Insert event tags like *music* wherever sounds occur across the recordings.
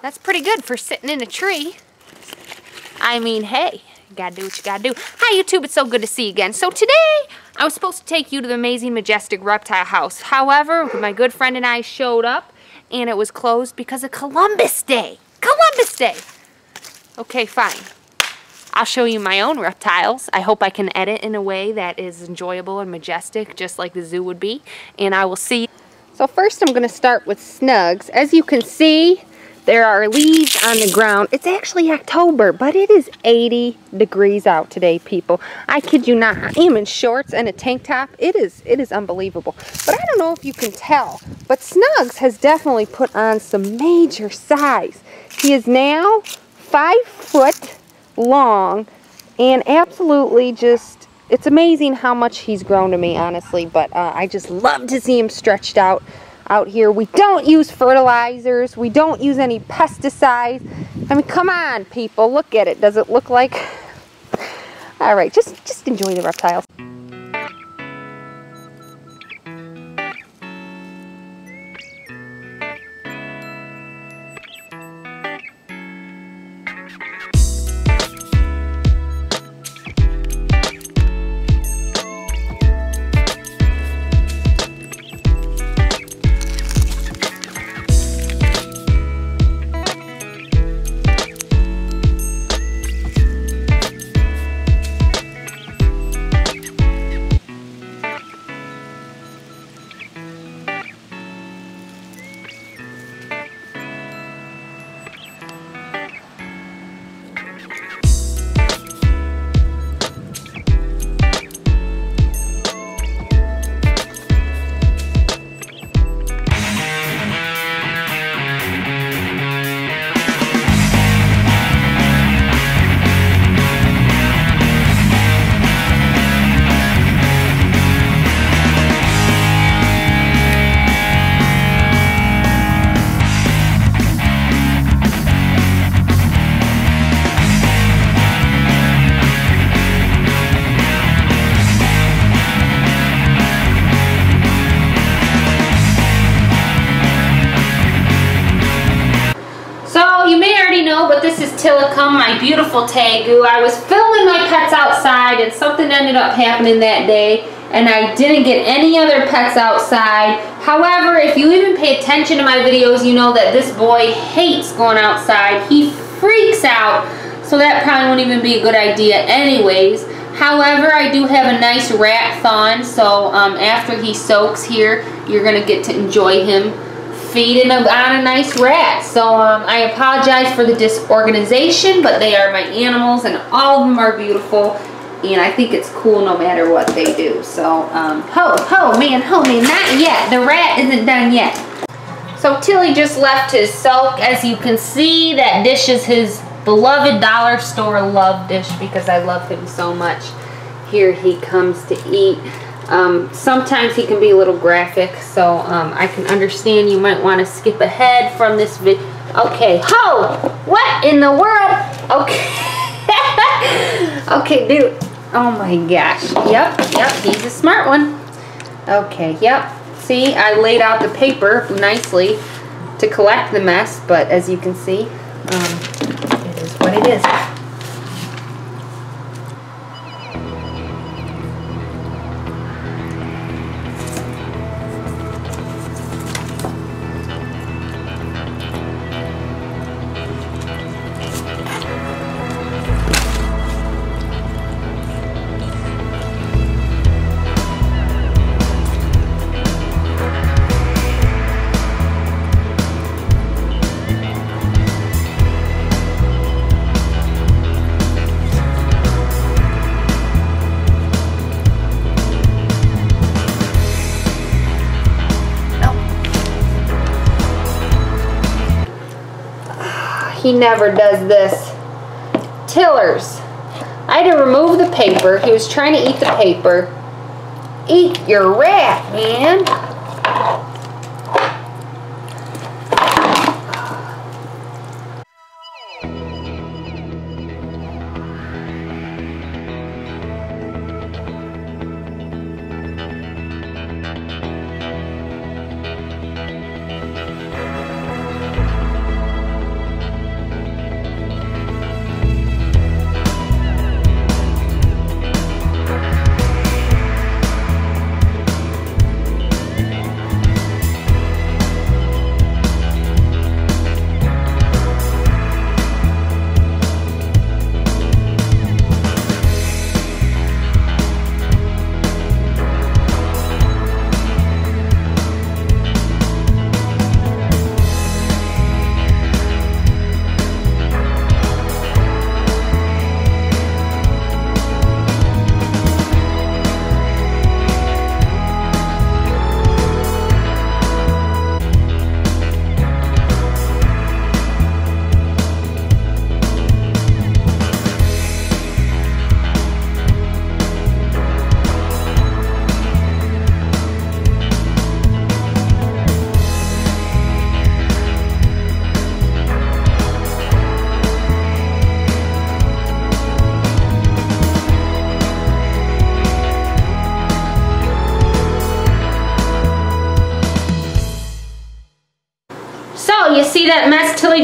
That's pretty good for sitting in a tree. I mean, hey, you gotta do what you gotta do. Hi YouTube, it's so good to see you again. So today, I was supposed to take you to the amazing, majestic reptile house. However, my good friend and I showed up and it was closed because of Columbus Day. Columbus Day! Okay, fine. I'll show you my own reptiles. I hope I can edit in a way that is enjoyable and majestic, just like the zoo would be. And I will see. So first I'm gonna start with Snugs. As you can see, there are leaves on the ground. It's actually October, but it is 80 degrees out today, people. I kid you not. I am in shorts and a tank top. It is, it is unbelievable. But I don't know if you can tell, but Snugs has definitely put on some major size. He is now five foot long and absolutely just, it's amazing how much he's grown to me, honestly. But uh, I just love to see him stretched out out here. We don't use fertilizers. We don't use any pesticides. I mean, come on, people. Look at it. Does it look like... All right, just, just enjoy the reptiles. Tillicum, my beautiful Tegu. I was filming my pets outside and something ended up happening that day and I didn't get any other pets outside. However, if you even pay attention to my videos, you know that this boy hates going outside. He freaks out, so that probably won't even be a good idea anyways. However, I do have a nice rat thon, so um, after he soaks here, you're going to get to enjoy him feeding them on a nice rat. So um, I apologize for the disorganization, but they are my animals and all of them are beautiful. And I think it's cool no matter what they do. So, um, ho, ho, man, ho, man, not yet. The rat isn't done yet. So Tilly just left his soak. As you can see, that dish is his beloved dollar store love dish because I love him so much. Here he comes to eat. Um, sometimes he can be a little graphic, so um, I can understand you might want to skip ahead from this video. Okay, ho! What in the world? Okay. *laughs* okay, dude. Oh my gosh. Yep, yep, he's a smart one. Okay, yep. See, I laid out the paper nicely to collect the mess, but as you can see, um, it is what it is. He never does this. Tillers. I had to remove the paper. He was trying to eat the paper. Eat your rat, man.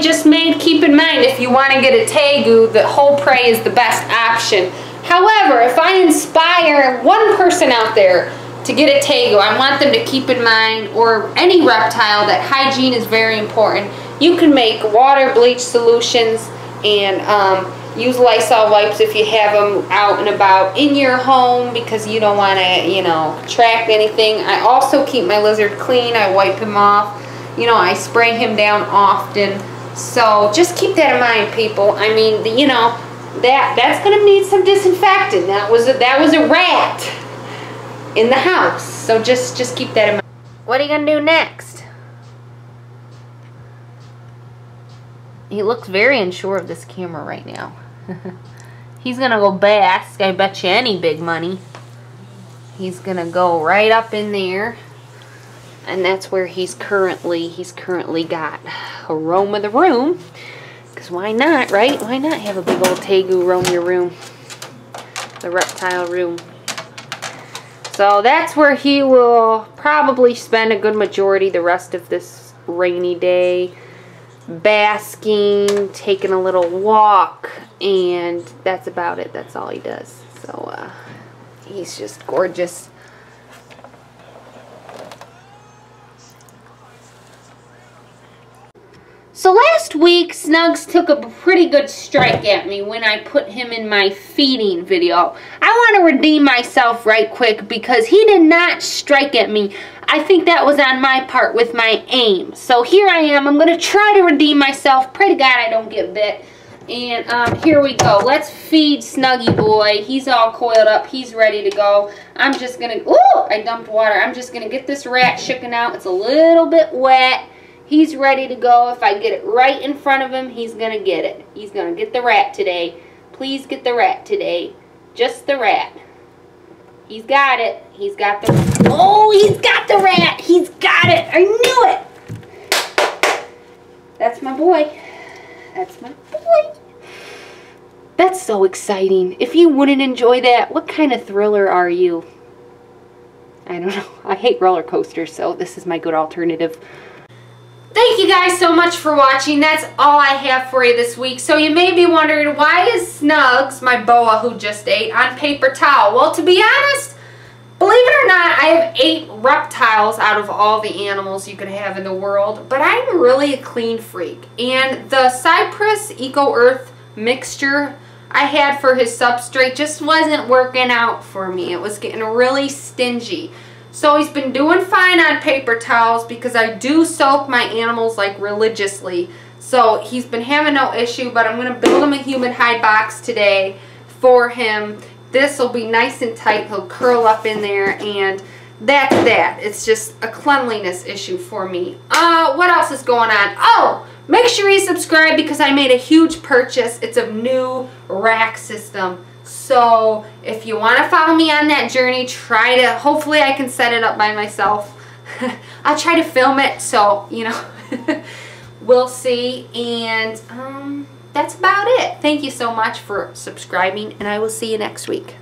Just made? Keep in mind, if you want to get a Tegu, the whole prey is the best option. However, if I inspire one person out there to get a Tegu, I want them to keep in mind, or any reptile, that hygiene is very important. You can make water bleach solutions and um, use Lysol wipes if you have them out and about in your home because you don't want to, you know, track anything. I also keep my lizard clean. I wipe him off. You know, I spray him down often. So just keep that in mind, people. I mean, you know, that that's going to need some disinfectant. That was a, that was a rat in the house. So just just keep that in mind. What are you going to do next? He looks very unsure of this camera right now. *laughs* He's gonna go bask, I bet you any big money. He's gonna go right up in there. And that's where he's currently, he's currently got a roam of the room. Because why not, right? Why not have a big old tegu roam your room? The reptile room. So that's where he will probably spend a good majority the rest of this rainy day basking, taking a little walk, and that's about it. That's all he does. So, uh, he's just gorgeous. So last week, Snugs took a pretty good strike at me when I put him in my feeding video. I want to redeem myself right quick because he did not strike at me. I think that was on my part with my aim. So here I am. I'm going to try to redeem myself. Pray to God I don't get bit. And um, here we go. Let's feed Snuggy Boy. He's all coiled up. He's ready to go. I'm just going to... Ooh! I dumped water. I'm just going to get this rat shooken out. It's a little bit wet. He's ready to go. If I get it right in front of him, he's going to get it. He's going to get the rat today. Please get the rat today. Just the rat. He's got it. He's got the... Oh, he's got the rat. He's got it. I knew it. That's my boy. That's my boy. That's so exciting. If you wouldn't enjoy that, what kind of thriller are you? I don't *laughs* know. I hate roller coasters, so this is my good alternative. Thank you guys so much for watching. That's all I have for you this week. So you may be wondering, why is Snugs, my boa who just ate, on paper towel? Well, to be honest, believe it or not, I have eight reptiles out of all the animals you could have in the world, but I'm really a clean freak. And the Cypress Eco Earth mixture I had for his substrate just wasn't working out for me. It was getting really stingy. So he's been doing fine on paper towels because I do soak my animals like religiously. So he's been having no issue, but I'm going to build him a human hide box today for him. This will be nice and tight. He'll curl up in there and that's that. It's just a cleanliness issue for me. Uh, what else is going on? Oh, make sure you subscribe because I made a huge purchase. It's a new rack system. So if you want to follow me on that journey, try to, hopefully I can set it up by myself. *laughs* I'll try to film it, so, you know, *laughs* we'll see. And um, that's about it. Thank you so much for subscribing, and I will see you next week.